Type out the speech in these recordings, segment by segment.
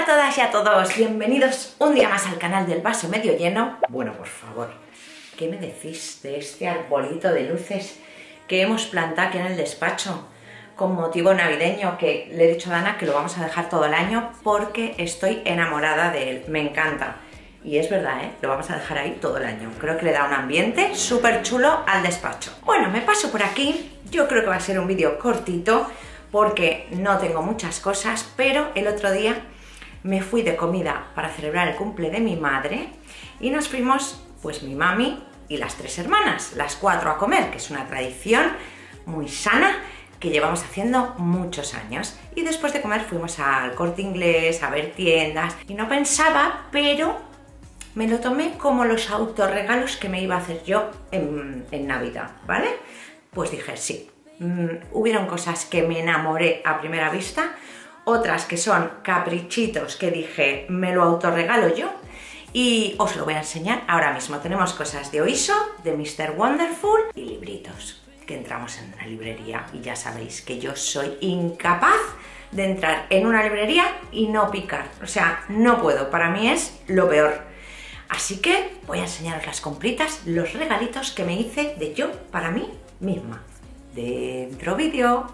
A todas y a todos, bienvenidos un día más al canal del vaso medio lleno. Bueno, por favor, ¿qué me decís de este arbolito de luces que hemos plantado aquí en el despacho con motivo navideño que le he dicho a Dana que lo vamos a dejar todo el año porque estoy enamorada de él, me encanta. Y es verdad, ¿eh? lo vamos a dejar ahí todo el año. Creo que le da un ambiente súper chulo al despacho. Bueno, me paso por aquí. Yo creo que va a ser un vídeo cortito porque no tengo muchas cosas, pero el otro día me fui de comida para celebrar el cumple de mi madre y nos fuimos, pues mi mami y las tres hermanas, las cuatro a comer, que es una tradición muy sana que llevamos haciendo muchos años. Y después de comer fuimos al corte inglés, a ver tiendas, y no pensaba, pero me lo tomé como los autorregalos que me iba a hacer yo en, Navidad, ¿vale? Pues dije, sí, mm, hubieron cosas que me enamoré a primera vista, otras que son caprichitos que dije, me lo autorregalo yo, y os lo voy a enseñar ahora mismo. Tenemos cosas de Oiso, de Mr. Wonderful y libritos que entramos en una librería y ya sabéis que yo soy incapaz de entrar en una librería y no picar. O sea, no puedo, para mí es lo peor. Así que voy a enseñaros las compritas, los regalitos que me hice de yo para mí misma. Dentro vídeo.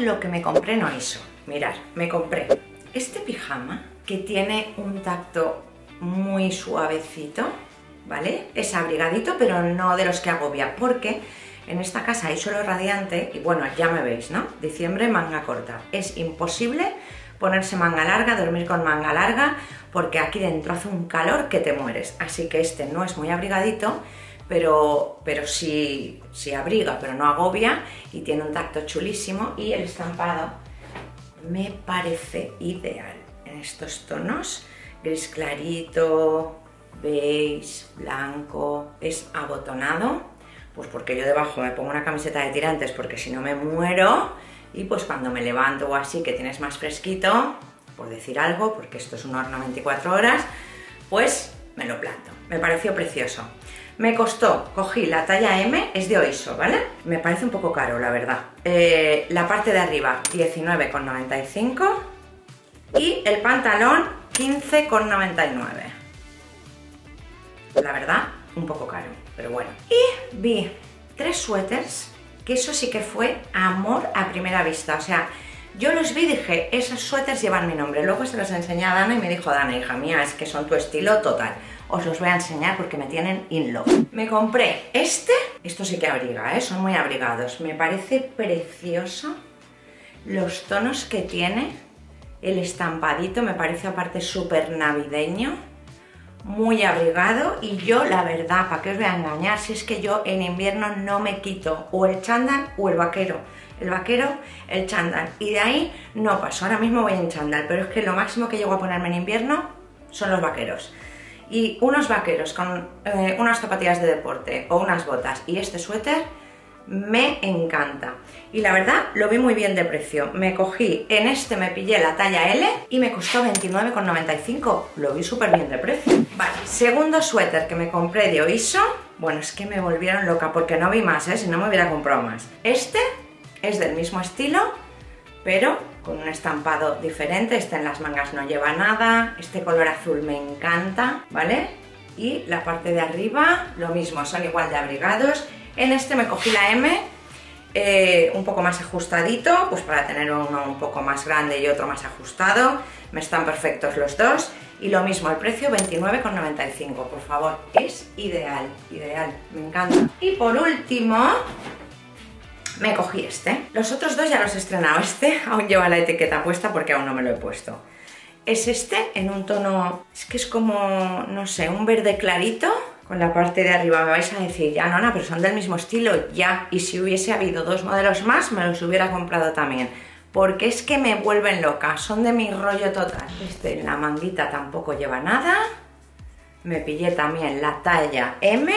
Lo que me compré en Oiso. Mirad, me compré este pijama que tiene un tacto muy suavecito, ¿vale? Es abrigadito, pero no de los que agobia, porque en esta casa hay suelo radiante y bueno, ya me veis, ¿no? Diciembre, manga corta. Es imposible ponerse manga larga, dormir con manga larga, porque aquí dentro hace un calor que te mueres. Así que este no es muy abrigadito, pero, pero sí, sí abriga, pero no agobia y tiene un tacto chulísimo y el estampado me parece ideal en estos tonos, gris clarito, beige, blanco, es abotonado, pues porque yo debajo me pongo una camiseta de tirantes porque si no me muero y pues cuando me levanto o así que tienes más fresquito, por decir algo, porque esto es un horno 24 horas, pues me lo planto. Me pareció precioso. Me costó, cogí la talla M, es de Oiso, ¿vale? Me parece un poco caro, la verdad. Eh, la parte de arriba, 19,95 y el pantalón, 15,99. La verdad, un poco caro, pero bueno. Y vi tres suéteres, que eso sí que fue amor a primera vista, o sea, yo los vi y dije, esos suéteres llevan mi nombre. Luego se los enseñé a Dana y me dijo, Dana, hija mía, es que son tu estilo total os los voy a enseñar porque me tienen in love. Me compré este, esto sí que abriga, ¿eh? son muy abrigados, me parece precioso los tonos que tiene, el estampadito me parece aparte súper navideño, muy abrigado y yo la verdad, ¿para qué os voy a engañar? Si es que yo en invierno no me quito o el chándal o el vaquero. El vaquero, el chándal. Y de ahí no paso. Ahora mismo voy en chándal, pero es que lo máximo que llego a ponerme en invierno son los vaqueros y unos vaqueros con eh, unas zapatillas de deporte o unas botas y este suéter me encanta. Y la verdad, lo vi muy bien de precio. Me cogí, en este me pillé la talla L y me costó 29,95. Lo vi súper bien de precio. Vale, segundo suéter que me compré de Oiso. Bueno, es que me volvieron loca porque no vi más, ¿eh? Si no me hubiera comprado más. Este es del mismo estilo, pero con un estampado diferente, este en las mangas no lleva nada, este color azul me encanta, ¿vale? Y la parte de arriba, lo mismo, son igual de abrigados. En este me cogí la M, eh, un poco más ajustadito, pues para tener uno un poco más grande y otro más ajustado. Me están perfectos los dos. Y lo mismo, el precio 29,95, por favor, es ideal, ideal, me encanta. Y por último, me cogí este. Los otros dos ya los he estrenado. Este aún lleva la etiqueta puesta porque aún no me lo he puesto. Es este en un tono, es que es como, no sé, un verde clarito. Con la parte de arriba me vais a decir, ya no, no, pero son del mismo estilo, ya. Y si hubiese habido dos modelos más, me los hubiera comprado también. Porque es que me vuelven loca, son de mi rollo total. Este en la manguita tampoco lleva nada. Me pillé también la talla M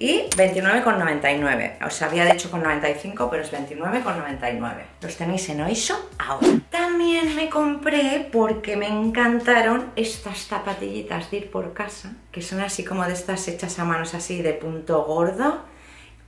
y 29,99. Os había dicho con 95, pero es 29,99. Los tenéis en Oiso ahora. También me compré, porque me encantaron, estas zapatillitas de ir por casa, que son así como de estas hechas a manos así de punto gordo,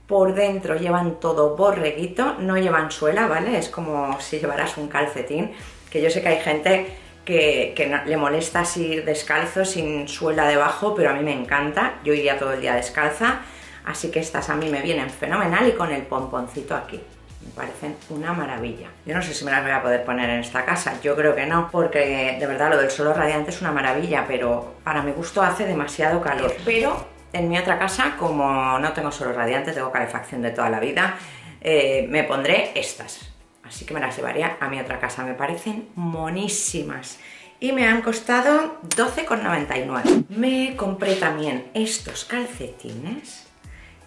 por dentro llevan todo borreguito, no llevan suela, ¿vale? Es como si llevaras un calcetín, que yo sé que hay gente que, le molesta así descalzo, sin suela debajo, pero a mí me encanta, yo iría todo el día descalza, así que estas a mí me vienen fenomenal y con el pomponcito aquí. Me parecen una maravilla. Yo no sé si me las voy a poder poner en esta casa, yo creo que no, porque de verdad lo del suelo radiante es una maravilla, pero para mi gusto hace demasiado calor. Pero en mi otra casa, como no tengo suelo radiante, tengo calefacción de toda la vida, eh, me pondré estas. Así que me las llevaría a mi otra casa, me parecen monísimas. Y me han costado 12,99. Me compré también estos calcetines,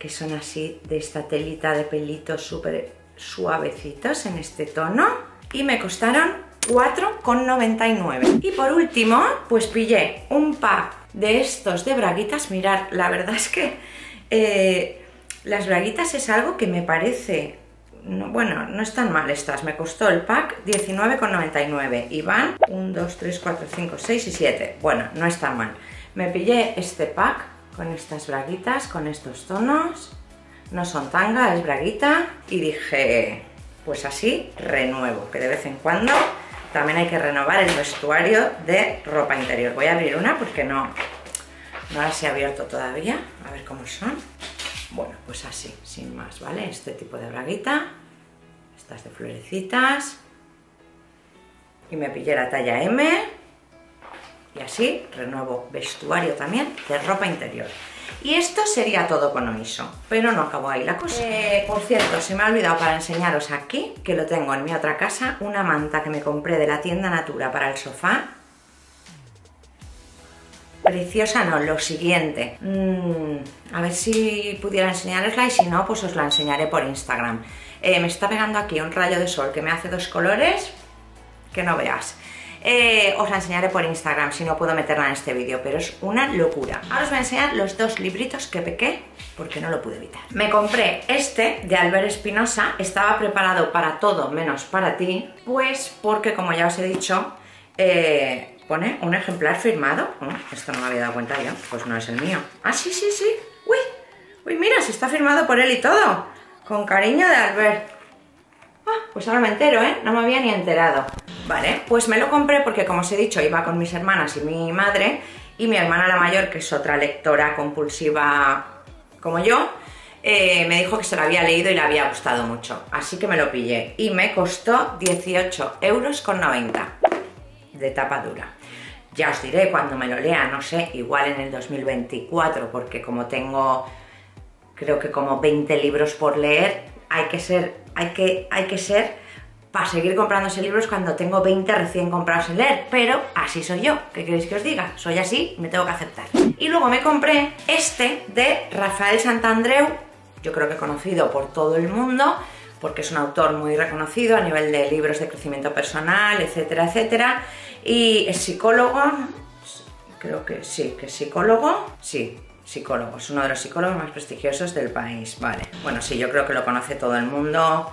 que son así de esta telita de pelitos súper suavecitos en este tono y me costaron 4,99 y por último pues pillé un pack de estos de braguitas. Mirar la verdad es que eh, las braguitas es algo que me parece bueno, no están mal estas, me costó el pack 19,99 y van 1, 2, 3, 4, 5, 6 y 7 bueno, no están mal. Me pillé este pack con estas braguitas, con estos tonos no son tanga, es braguita y dije, pues así renuevo, que de vez en cuando también hay que renovar el vestuario de ropa interior. Voy a abrir una porque no, no las he abierto todavía, a ver cómo son. Bueno, pues así, sin más, ¿vale? Este tipo de braguita, estas de florecitas, y me pillé la talla M, y así renuevo vestuario también de ropa interior. Y esto sería todo con Omiso, pero no acabó ahí la cosa. Eh, por cierto, se me ha olvidado para enseñaros aquí, que lo tengo en mi otra casa, una manta que me compré de la tienda Natura para el sofá. Preciosa no, lo siguiente. Mm, a ver si pudiera enseñarosla y si no, pues os la enseñaré por Instagram. Eh, me está pegando aquí un rayo de sol que me hace dos colores que no veas. Eh, os la enseñaré por Instagram si no puedo meterla en este vídeo, pero es una locura. Ahora os voy a enseñar los dos libritos que pequé porque no lo pude evitar. Me compré este de Albert Espinosa, estaba preparado para todo menos para ti, pues porque como ya os he dicho, eh, pone un ejemplar firmado. Oh, esto no me había dado cuenta yo, pues no es el mío. Ah, sí, sí, sí. Uy, uy, mira, si está firmado por él y todo. Con cariño de Albert. Ah, pues ahora me entero, ¿eh? No me había ni enterado. Vale, pues me lo compré porque como os he dicho iba con mis hermanas y mi madre y mi hermana la mayor, que es otra lectora compulsiva como yo, eh, me dijo que se lo había leído y le había gustado mucho, así que me lo pillé. Y me costó 18 euros con 90 de tapa dura. Ya os diré cuando me lo lea, no sé, igual en el 2024, porque como tengo creo que como 20 libros por leer, hay que ser, hay que, hay que ser para seguir comprándose libros cuando tengo 20 recién comprados en leer, pero así soy yo, ¿qué queréis que os diga? Soy así, me tengo que aceptar. Y luego me compré este de Rafael Santandreu, yo creo que conocido por todo el mundo, porque es un autor muy reconocido a nivel de libros de crecimiento personal, etcétera, etcétera, y es psicólogo, creo que sí, que es psicólogo, sí, psicólogo, es uno de los psicólogos más prestigiosos del país, vale. Bueno, sí, yo creo que lo conoce todo el mundo,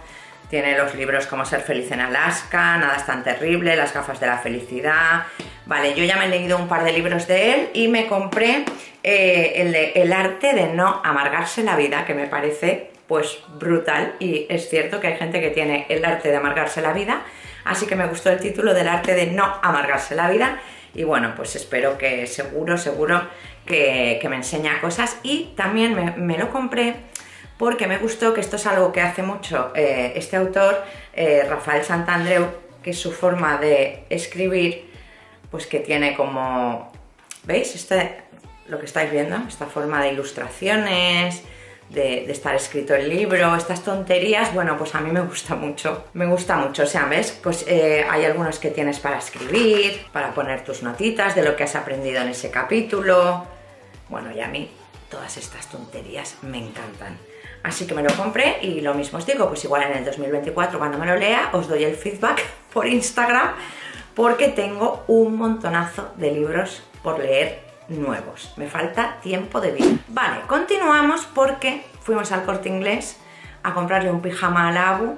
tiene los libros como Ser feliz en Alaska, Nada es tan terrible, Las gafas de la felicidad. Vale, yo ya me he leído un par de libros de él y me compré eh, el de El arte de no amargarse la vida, que me parece pues brutal. Y es cierto que hay gente que tiene el arte de amargarse la vida, así que me gustó el título del arte de no amargarse la vida. Y bueno, pues espero que seguro, seguro que, me enseña cosas. Y también me, me lo compré porque me gustó que esto es algo que hace mucho eh, este autor, eh, Rafael Santandreu, que es su forma de escribir, pues que tiene como, ¿veis? Este, lo que estáis viendo, esta forma de ilustraciones, de, estar escrito el libro, estas tonterías, bueno, pues a mí me gusta mucho, me gusta mucho, o sea, ¿ves? Pues eh, hay algunos que tienes para escribir, para poner tus notitas de lo que has aprendido en ese capítulo, bueno, y a mí todas estas tonterías me encantan. Así que me lo compré y lo mismo os digo, pues igual en el 2024 cuando me lo lea os doy el feedback por Instagram porque tengo un montonazo de libros por leer nuevos. Me falta tiempo de vida. Vale, continuamos porque fuimos al corte inglés a comprarle un pijama a Abu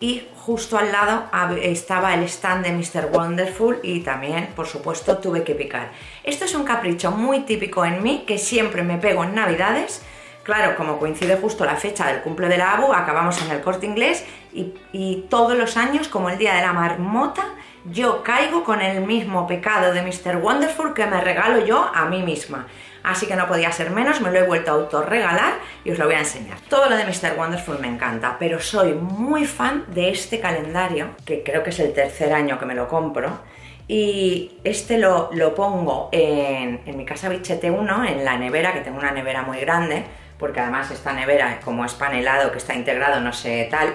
y justo al lado estaba el stand de Mr. Wonderful y también, por supuesto, tuve que picar. Esto es un capricho muy típico en mí que siempre me pego en navidades claro, como coincide justo la fecha del cumple de la ABU, acabamos en el corte inglés y, todos los años, como el día de la marmota, yo caigo con el mismo pecado de Mr. Wonderful que me regalo yo a mí misma. Así que no podía ser menos, me lo he vuelto a autorregalar y os lo voy a enseñar. Todo lo de Mr. Wonderful me encanta, pero soy muy fan de este calendario, que creo que es el tercer año que me lo compro, y este lo, lo pongo en, en mi casa Bichete 1, en la nevera, que tengo una nevera muy grande, porque además esta nevera, como es panelado, que está integrado, no sé tal,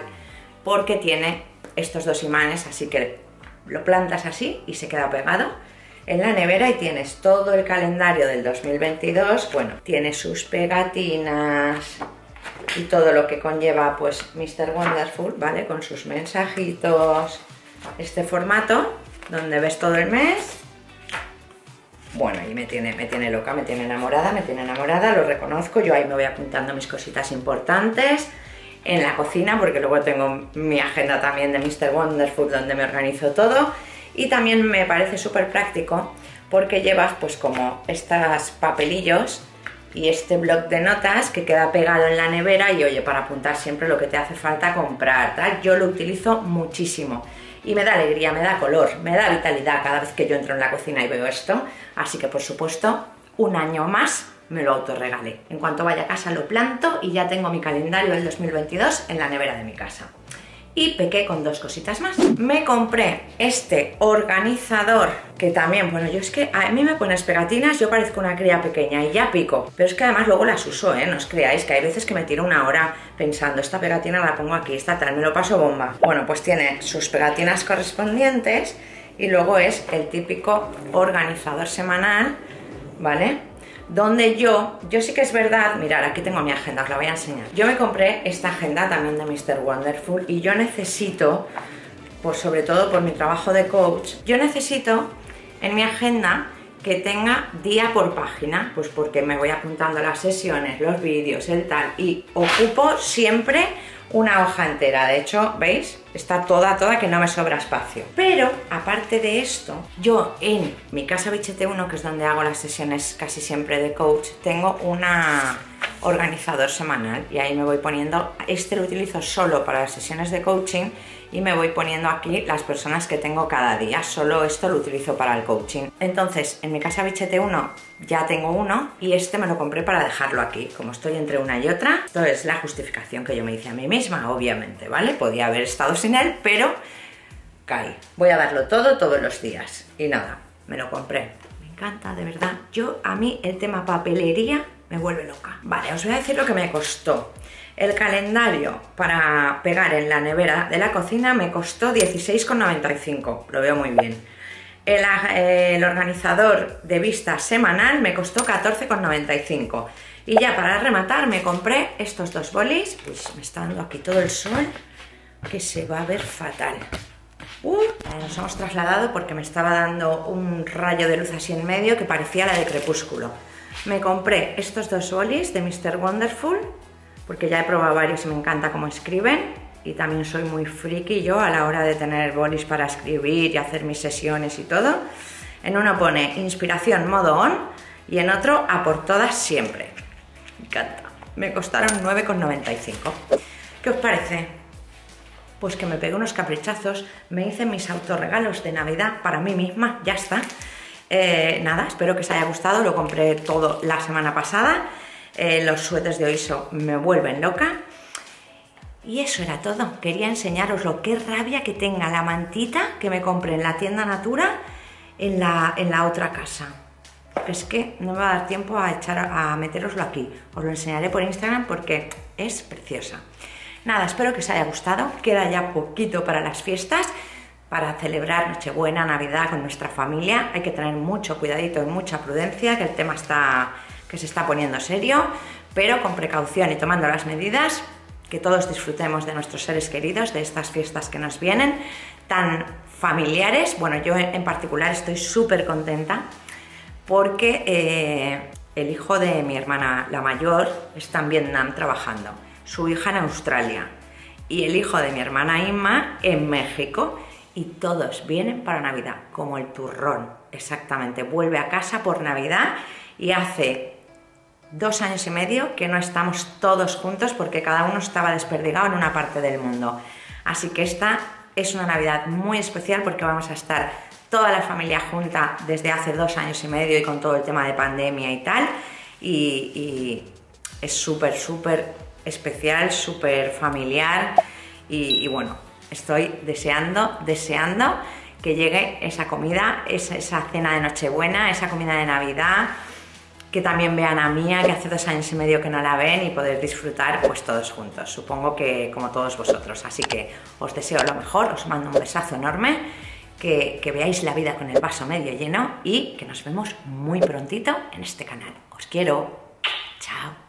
porque tiene estos dos imanes, así que lo plantas así y se queda pegado en la nevera y tienes todo el calendario del 2022, bueno, tiene sus pegatinas y todo lo que conlleva pues Mr. Wonderful, ¿vale? Con sus mensajitos, este formato donde ves todo el mes. Bueno, y me tiene, me tiene loca, me tiene enamorada, me tiene enamorada, lo reconozco, yo ahí me voy apuntando mis cositas importantes en la cocina, porque luego tengo mi agenda también de Mr. Wonderful donde me organizo todo y también me parece súper práctico porque llevas pues como estos papelillos y este blog de notas que queda pegado en la nevera y oye, para apuntar siempre lo que te hace falta comprar, tal, yo lo utilizo muchísimo y me da alegría, me da color, me da vitalidad cada vez que yo entro en la cocina y veo esto, así que por supuesto, un año más me lo autorregalé. En cuanto vaya a casa lo planto y ya tengo mi calendario del 2022 en la nevera de mi casa. Y pequé con dos cositas más. Me compré este organizador que también, bueno, yo es que a mí me pones pegatinas, yo parezco una cría pequeña y ya pico. Pero es que además luego las uso, ¿eh? No os creáis que hay veces que me tiro una hora pensando, esta pegatina la pongo aquí, esta tal, me lo paso bomba. Bueno, pues tiene sus pegatinas correspondientes y luego es el típico organizador semanal, ¿vale? Donde yo, yo sí que es verdad, mirar, aquí tengo mi agenda, os la voy a enseñar. Yo me compré esta agenda también de Mr. Wonderful y yo necesito, pues sobre todo por mi trabajo de coach, yo necesito en mi agenda que tenga día por página, pues porque me voy apuntando las sesiones, los vídeos, el tal, y ocupo siempre una hoja entera. De hecho, ¿veis? Está toda, toda, que no me sobra espacio. Pero, aparte de esto, yo en mi casa Bichete 1, que es donde hago las sesiones casi siempre de coach, tengo una organizador semanal y ahí me voy poniendo, este lo utilizo solo para las sesiones de coaching y me voy poniendo aquí las personas que tengo cada día, solo esto lo utilizo para el coaching. Entonces, en mi casa Bichete 1 ya tengo uno y este me lo compré para dejarlo aquí, como estoy entre una y otra. Esto es la justificación que yo me hice a mí misma, obviamente, ¿vale? Podía haber estado sin él, pero cae. Voy a darlo todo todos los días y nada, me lo compré. Me encanta, de verdad. Yo, a mí, el tema papelería me vuelve loca. Vale, os voy a decir lo que me costó. El calendario para pegar en la nevera de la cocina me costó 16,95, lo veo muy bien. El, organizador de vista semanal me costó 14,95. Y ya para rematar me compré estos dos bolis. Pues me está dando aquí todo el sol que se va a ver fatal. Uh, nos hemos trasladado porque me estaba dando un rayo de luz así en medio que parecía la de crepúsculo. Me compré estos dos bolis de Mr. Wonderful porque ya he probado varios y me encanta cómo escriben y también soy muy friki yo a la hora de tener bolis para escribir y hacer mis sesiones y todo. En uno pone inspiración modo on y en otro a por todas siempre. Me encanta. Me costaron 9,95. ¿Qué os parece? Pues que me pegué unos caprichazos, me hice mis autorregalos de Navidad para mí misma, ya está. Eh, nada, espero que os haya gustado, lo compré todo la semana pasada eh, los suéteres de Oiso me vuelven loca. Y eso era todo. Quería enseñaros lo que rabia que tenga la mantita que me compré en la tienda Natura en la, en la otra casa. Es que no me va a dar tiempo a, echar, a meteroslo aquí. Os lo enseñaré por Instagram porque es preciosa. Nada, espero que os haya gustado. Queda ya poquito para las fiestas, para celebrar Nochebuena, Navidad con nuestra familia. Hay que tener mucho cuidadito y mucha prudencia, que el tema está que se está poniendo serio, pero con precaución y tomando las medidas, que todos disfrutemos de nuestros seres queridos, de estas fiestas que nos vienen, tan familiares. Bueno, yo en particular estoy súper contenta porque eh, el hijo de mi hermana, la mayor, está en Vietnam trabajando, su hija en Australia y el hijo de mi hermana Inma en México y todos vienen para Navidad, como el turrón, exactamente. Vuelve a casa por Navidad y hace dos años y medio que no estamos todos juntos porque cada uno estaba desperdigado en una parte del mundo. Así que esta es una Navidad muy especial porque vamos a estar toda la familia junta desde hace dos años y medio y con todo el tema de pandemia y tal. Y, es súper, súper especial, súper familiar y, bueno, estoy deseando, deseando que llegue esa comida, esa, esa cena de Nochebuena, esa comida de Navidad que también vean a Mía, que hace dos años y medio que no la ven y poder disfrutar pues todos juntos. Supongo que como todos vosotros. Así que os deseo lo mejor, os mando un besazo enorme, que, que veáis la vida con el vaso medio lleno y que nos vemos muy prontito en este canal. Os quiero. Chao.